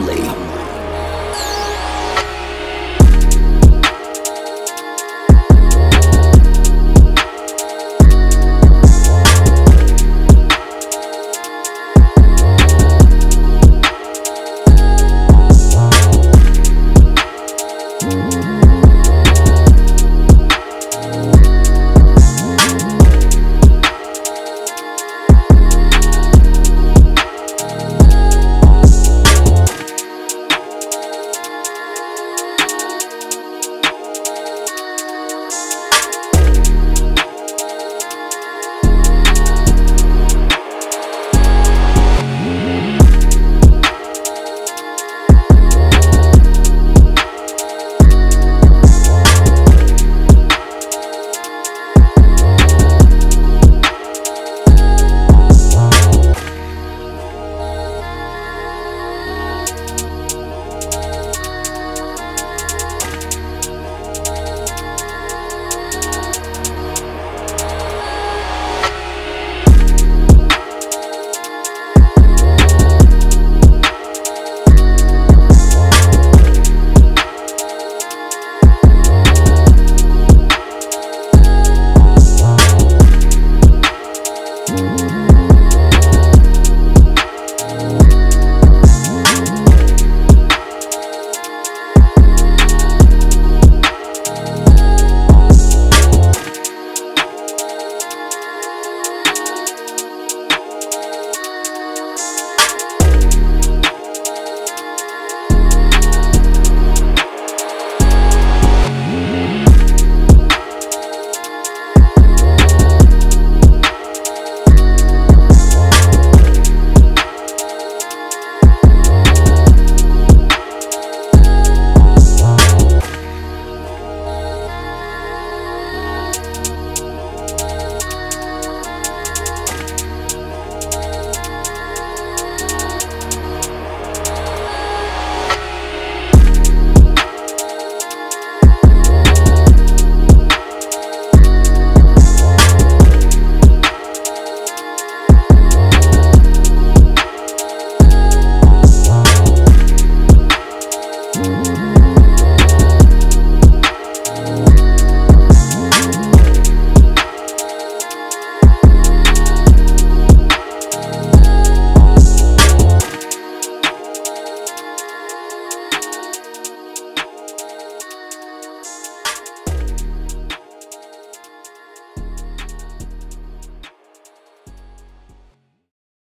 family.